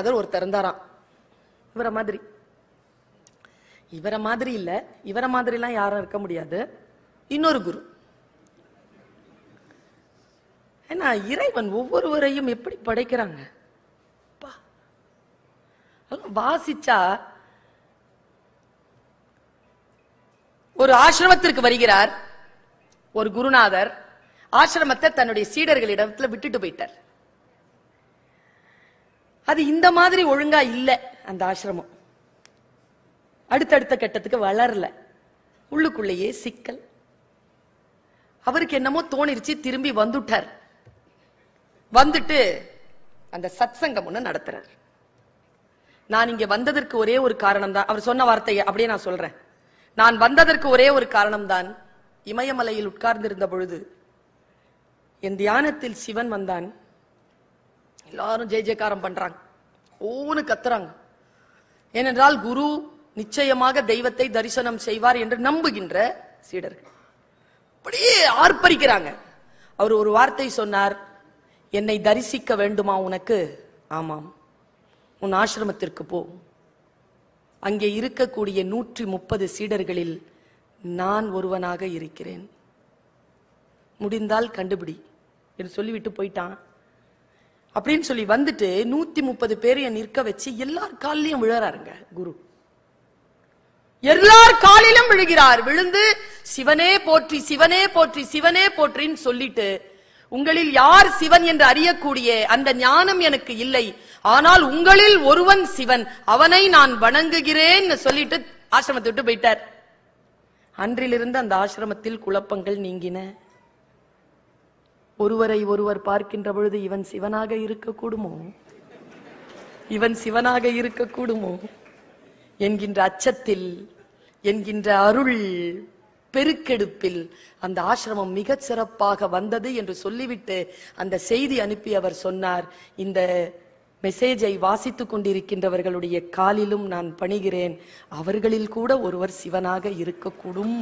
குருநாதர் ஒருத்தர் இருந்தாராம். இவரை மாதிரி. இவரை மாதிரி இல்ல. இவரை மாதிரி எல்லாம் யாரும் இருக்க முடியாது. இன்னொரு குரு. ஏன்னா இறைவன் ஒவ்வொருவரையும் எப்படி படைக்கிறாங்க? வாசிச்சா ஒரு ஆசிரமத்திற்கு வருகிறார் ஒரு குருநாதர். ஆசிரமத்தை தன்னுடைய சீடர்களிடத்துல விட்டுட்டு போயிட்டார். அது இந்த மாதிரி ஒழுங்கா இல்லை அந்த ஆசிரமம். அடுத்தடுத்த கட்டத்துக்கு வளரல. உள்ளுக்குள்ளேயே சிக்கல். அவருக்கு என்னமோ தோணிருச்சு திரும்பி வந்துட்டார். வந்துட்டு அந்த சத்சங்கம் ஒண்ணு நடத்துறார். நான் இங்க வந்ததற்கு ஒரே ஒரு காரணம் தான் அவர் சொன்ன வார்த்தையை அப்படியே நான் சொல்றேன். நான் வந்ததற்கு ஒரே ஒரு காரணம் தான் இமயமலையில் உட்கார்ந்திருந்த பொழுது என் தியானத்தில் சிவன் வந்தான். எல்லாரும் ஜெய ஜெயக்காரம் பண்றாங்க. ஓன்னு கத்துறாங்க. ஏனென்றால் குரு நிச்சயமாக தெய்வத்தை தரிசனம் செய்வார் என்று நம்புகின்ற சீடர்கள். அப்படியே ஆர்ப்பரிக்கிறாங்க. அவர் ஒரு வார்த்தை சொன்னார் என்னை தரிசிக்க வேண்டுமா உனக்கு? ஆமாம். உன் ஆசிரமத்திற்கு போ. அங்கே இருக்கக்கூடிய நூற்றி முப்பது சீடர்களில் நான் ஒருவனாக இருக்கிறேன். முடிந்தால் கண்டுபிடி. என்று சொல்லிவிட்டு போயிட்டான். அப்படின்னு சொல்லி வந்துட்டு நூத்தி முப்பது பேரையும் நிற்க வச்சு எல்லார் காலிலையும் விழறாருங்க குரு. எல்லார் காலிலும் விழுகிறார். விழுந்து சிவனே போற்றி சிவனே போற்றி சிவனே போற்றின்னு சொல்லிட்டு உங்களில் யார் சிவன் என்று அறியக்கூடிய அந்த ஞானம் எனக்கு இல்லை. ஆனால் உங்களில் ஒருவன் சிவன். அவனை நான் வணங்குகிறேன் சொல்லிட்டு ஆசிரமத்தை விட்டு போயிட்டார். அன்றிலிருந்து அந்த ஆசிரமத்தில் குழப்பங்கள் நீங்கின. ஒருவரை ஒருவர் பார்க்கின்ற பொழுது இவன் சிவனாக இருக்கக்கூடுமோ? இவன் சிவனாக இருக்கக்கூடுமோ? என்கின்ற அச்சத்தில் என்கின்ற அருள் பெருக்கெடுப்பில் அந்த ஆசிரமம் மிகச் சிறப்பாக வந்தது என்று சொல்லிவிட்டு அந்த செய்தி அனுப்பி அவர் சொன்னார். இந்த மெசேஜை வாசித்துக் கொண்டிருக்கின்றவர்களுடைய காலிலும் நான் பணிகிறேன். அவர்களில் கூட ஒருவர் சிவனாக இருக்கக்கூடும்.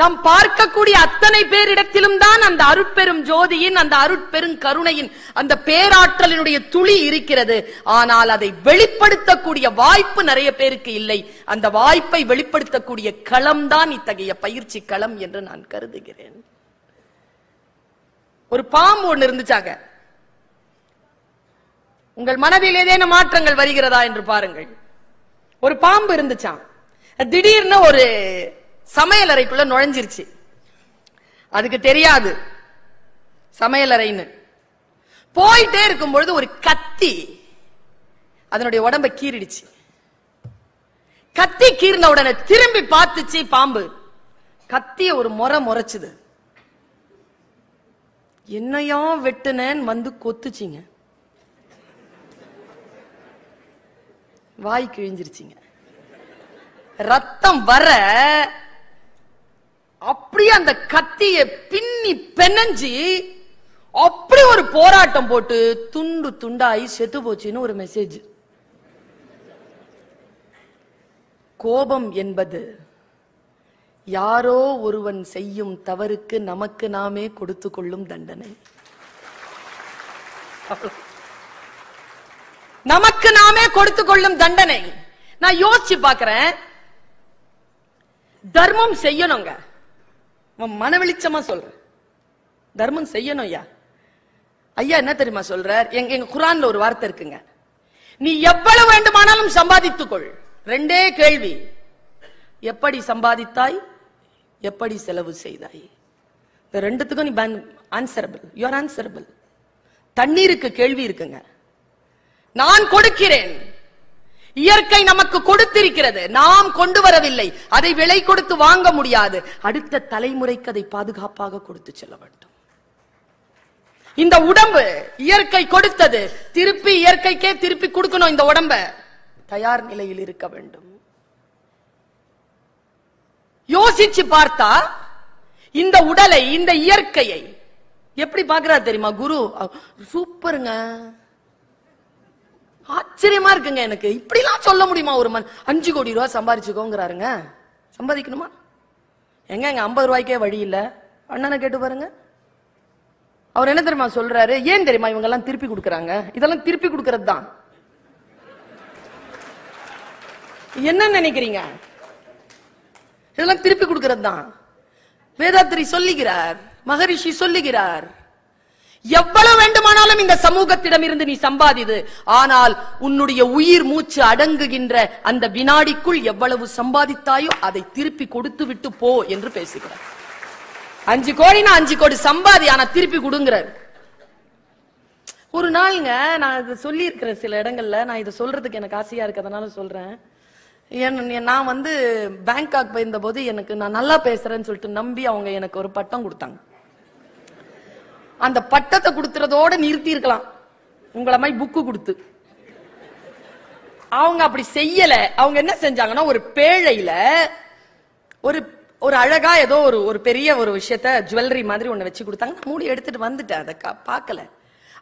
நாம் பார்க்கக்கூடிய அத்தனை பேரிடத்திலும் தான் அந்த அருட்பெரும் ஜோதியின் அந்த அருட்பெரும் கருணையின் அந்த பேராற்றலினுடைய துளி இருக்கிறது. ஆனால் அதை வெளிப்படுத்தக்கூடிய வாய்ப்பு நிறைய பேருக்கு இல்லை. அந்த வாய்ப்பை வெளிப்படுத்தக்கூடிய களம் தான் இத்தகைய பயிற்சி களம் என்று நான் கருதுகிறேன். ஒரு பாம்பு ஒண்ணு இருந்துச்சாங்க. உங்கள் மனதில் ஏதேனும் மாற்றங்கள் வருகிறதா என்று பாருங்கள். ஒரு பாம்பு இருந்துச்சான் திடீர்னு ஒரு சமையல் அறைக்குள்ள நுழைஞ்சிருச்சு. அதுக்கு தெரியாது. சமையல் அறைன்னு. போயிட்டே இருக்கும் பொழுது ஒரு கத்தி அதனுடைய உடம்ப கீறிடுச்சு. கத்தி கீறின உடனே திரும்பி பார்த்துச்சு பாம்பு. கத்திய ஒரு முறை முறைச்சுது. என்னையா வெட்டுனேன்னு வந்து கொத்துச்சிங்க. வாய் கிழிஞ்சிருச்சிங்க. ரத்தம் வர அப்படியே அந்த கத்திய பின்னி பெனஞ்சி அப்படி ஒரு போராட்டம் போட்டு துண்டு துண்டாயி செத்து போச்சுன்னு ஒரு மெசேஜ் கோபம் என்பது யாரோ ஒருவன் செய்யும் தவறுக்கு நமக்கு நாமே கொடுத்து கொள்ளும் தண்டனை. நமக்கு நாமே கொடுத்து கொள்ளும் தண்டனை. நான் யோசிச்சு பாக்குறேன் தர்மம் செய்யணுங்க. உன் மன வெளிச்சமா சொல்றேன் தர்மம் செய்யணும் ஐயா. ஐயா என்ன தெரியுமா சொல்றார்? எங்க எங்க குரான்ல ஒரு வார்த்தை இருக்குங்க. நீ எவ்வளவு வேண்டுமானாலும் சம்பாதித்துக்கொள் ரெண்டே கேள்வி. எப்படி சம்பாதித்தாய்? எப்படி செலவு செய்தாய்? இந்த ரெண்டுத்துக்கும் நீ ஆன்சரபிள் யூஆர் ஆன்சரபிள் தண்ணீருக்கு கேள்வி இருக்குங்க. நான் கொடுக்கிறேன். இயற்கை நமக்கு கொடுத்திருக்கிறது. நாம் கொண்டு வரவில்லை. அதை விலை கொடுத்து வாங்க முடியாது. அடுத்த தலைமுறைக்கு அதை பாதுகாப்பாக கொடுத்து செல்ல வேண்டும். இந்த உடம்பு இயற்கை கொடுத்தது. திருப்பி இயற்கைக்கே திருப்பி கொடுக்கணும் இந்த உடம்ப. தயார் நிலையில் இருக்க வேண்டும். யோசிச்சு பார்த்தா இந்த உடலை இந்த இயற்கையை எப்படி பாக்குறாரு தெரியுமா? குரு சூப்பருங்க. ஆச்சரியமா இருக்குங்க எனக்கு. இப்படிலாம் சொல்ல முடியுமா ஒரு மண் அஞ்சு கோடி ரூபா சம்பாதிச்சுக்கோங்கிறாருங்க சம்பாதிக்கணுமா? எங்க எங்க ஐம்பது ரூபாய்க்கே வழி இல்ல? அண்ணனை கேட்டு பாருங்க. அவர் என்ன தெரியுமா சொல்றாரு? ஏன் தெரியுமா இவங்க எல்லாம் திருப்பி கொடுக்கறாங்க? இதெல்லாம் திருப்பி கொடுக்கறது தான் என்ன நினைக்கிறீங்க? இதெல்லாம் திருப்பி கொடுக்கறது தான் வேதாத்திரி சொல்லுகிறார் மகரிஷி சொல்லுகிறார் எவ்வளவு வேண்டுமானாலும் இந்த சமூகத்திடம் இருந்து நீ சம்பாதிது. ஆனால் உன்னுடைய உயிர் மூச்சு அடங்குகின்ற அந்த வினாடிக்குள் எவ்வளவு சம்பாதித்தாயோ அதை திருப்பி கொடுத்து விட்டு போ என்று பேசுகிறார். அஞ்சு கோடினா அஞ்சு கோடி சம்பாதி ஆனா திருப்பி கொடுங்கிறார். ஒரு நாளுங்க நான் இது சொல்லியிருக்கிறேன் சில இடங்கள்ல நான் இதை சொல்றதுக்கு எனக்கு ஆசையா இருக்கு அதனால சொல்றேன். என்- நான் வந்து பேங்காக் போயிருந்த போது எனக்கு நான் நல்லா பேசுறேன்னு சொல்லிட்டு நம்பி அவங்க எனக்கு ஒரு பட்டம் கொடுத்தாங்க. அந்த பட்டத்தை கொடுத்துறதோட நிறுத்தி இருக்கலாம். உங்களை மாதிரி புக்கு கொடுத்து. அவங்க அப்படி செய்யல. அவங்க என்ன செஞ்சாங்கன்னா ஒரு பேழையில ஒரு ஒரு அழகா ஏதோ ஒரு ஒரு பெரிய ஒரு விஷயத்த ஜுவல்லரி மாதிரி ஒன்று வச்சு கொடுத்தாங்க நான் மூடி எடுத்துட்டு வந்துட்டேன். அதை கா- பார்க்கல.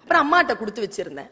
அப்புறம் அம்மாட்ட கொடுத்து வச்சிருந்தேன்.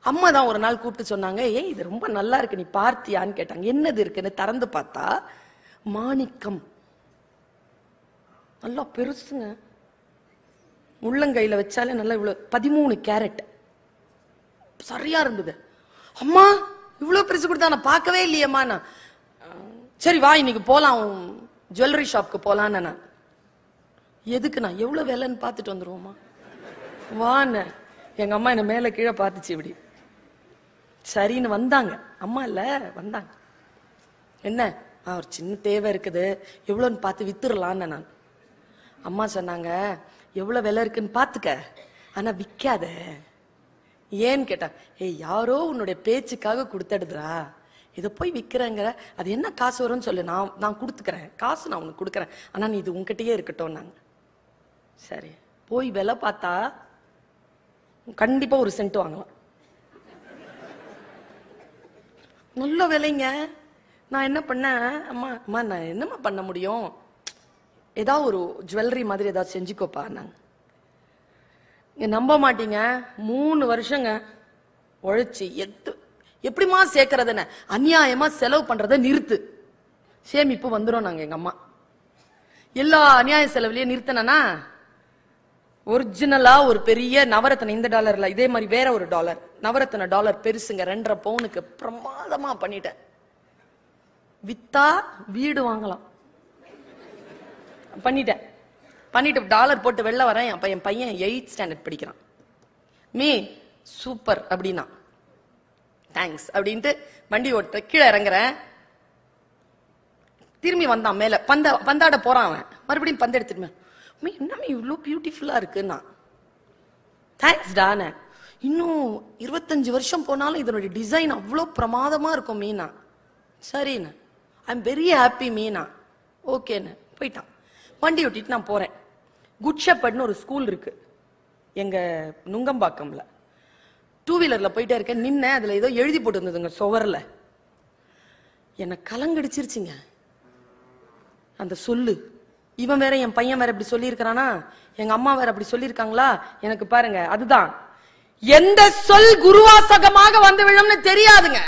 அம்மா தான் ஒரு நாள் கூப்பிட்டு சொன்னாங்க ஏய் இது ரொம்ப நல்லா இருக்கு நீ பார்த்தியான்னு கேட்டாங்க. என்னது இருக்குன்னு திறந்து பார்த்தா மாணிக்கம். நல்லா பெருசுங்க. முள்ளங்கையில் வச்சாலே நல்லா இவ்வளோ பதிமூணு கேரட். சரியா இருந்தது. அம்மா இவ்வளோ பெருசு கொடுத்தா நான் பார்க்கவே இல்லையம்மா நான். சரி வா இன்னைக்கு போகலாம் ஜுவல்லரி ஷாப்க்கு போகலான்னு நான். எதுக்கு நான்? எவ்வளோ விலைன்னு பார்த்துட்டு வந்துடுவோம்மா வான்னு. எங்க அம்மா என்ன மேலே கீழே பார்த்துச்சு இப்படி. சரின்னு வந்தாங்க. அம்மா இல்லை வந்தாங்க. என்ன? ஒரு சின்ன தேவை இருக்குது. எவ்வளோன்னு பார்த்து வித்துடலான்னு நான். அம்மா சொன்னாங்க எவ்வளவு விலை இருக்குன்னு பாத்துக்க ஆனா விக்காத. ஏன்னு கேட்டா ஏய் யாரோ உன்னுடைய பேச்சுக்காக கொடுத்தடுதுடா. இதை போய் விற்கிறேங்கிற அது என்ன காசு வரும்னு சொல்லு. நான் நான் கொடுத்துக்கிறேன். காசு நான் உனக்கு கொடுக்குறேன். ஆனால் நீ இது உங்ககிட்டயே இருக்கட்டும் நாங்கள் சரி. போய் விலை பார்த்தா கண்டிப்பாக ஒரு சென்ட் வாங்கலாம். நல்ல விலைங்க. நான் என்ன பண்ணேன்? அம்மா அம்மா நான் என்னம்மா பண்ண முடியும்? ஏதாவது ஒரு ஜுவல்லரி மாதிரி ஏதாவது செஞ்சுக்கோப்பா நாங்க நீங்கள் நம்ப மாட்டீங்க. மூணு வருஷங்க உழைச்சி எத்து எப்படிமா சேர்க்கறதுன்னு? அநியாயமா செலவு பண்றத நிறுத்து. சேமிப்பு வந்துடும் நாங்க எங்க அம்மா. எல்லா அநியாய செலவுலயும் நிறுத்தினா ஒரிஜினலா ஒரு பெரிய நவரத்ன இந்த டாலர்ல இதே மாதிரி வேற ஒரு டாலர் நவரத்ன டாலர் பெருசுங்க ரெண்டரை பவுனுக்கு பிரமாதமா பண்ணிட்டேன். வித்தா வீடு வாங்கலாம். பண்ணிட்டேன். பண்ணிட்டு டாலர் போட்டு வெளில வரேன். அப்ப என் பையன் எயிட் ஸ்டாண்டர்ட் படிக்கிறான். மீ சூப்பர் அப்படின்னா. தேங்க்ஸ் அப்படின்ட்டு வண்டி ஓட்டுற கீழே இறங்குறேன். திரும்பி வந்தான் மேல. பந்த பந்தாட போறான் அவன். மறுபடியும் பந்து எடுத்துட்டு மீ என்னமே இவ்வளோ பியூட்டிஃபுல்லா இருக்குன்னா? தேங்க்ஸ் டானே இன்னும் இருபத்தஞ்சு வருஷம் போனாலும் இதனுடைய டிசைன் அவ்வளோ பிரமாதமாக இருக்கும் மீனா. சரிண்ணே I am very happy Meena ஓகேண்ணே போயிட்டான். வண்டி ஓட்டிட்டு நான் போறேன். குட்ஷப்பட்னு ஒரு ஸ்கூல் இருக்கு. எங்க நுங்கம்பாக்கம்ல. டூ வீலர்ல போயிட்டே இருக்கேன். நின்ன அதுல ஏதோ எழுதி போட்டு இருந்ததுங்க சுவர்ல. என்னை கலங்கடிச்சிருச்சுங்க. அந்த சொல்லு. இவன் வேற என் பையன் வேற இப்படி சொல்லியிருக்கிறானா? எங்க அம்மா வேற அப்படி சொல்லியிருக்காங்களா? எனக்கு பாருங்க அதுதான். எந்த சொல் குருவாசகமாக வந்து விழும்னு தெரியாதுங்க.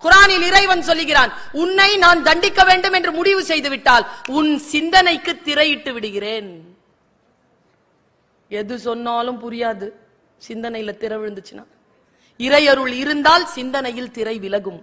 குரானில் இறைவன் சொல்லுகிறான் உன்னை நான் தண்டிக்க வேண்டும் என்று முடிவு செய்து விட்டால் உன் சிந்தனைக்கு திரையிட்டு விடுகிறேன். எது சொன்னாலும் புரியாது சிந்தனையில திரை விழுந்துச்சுன்னா. இறையருள் இருந்தால் சிந்தனையில் திரை விலகும்.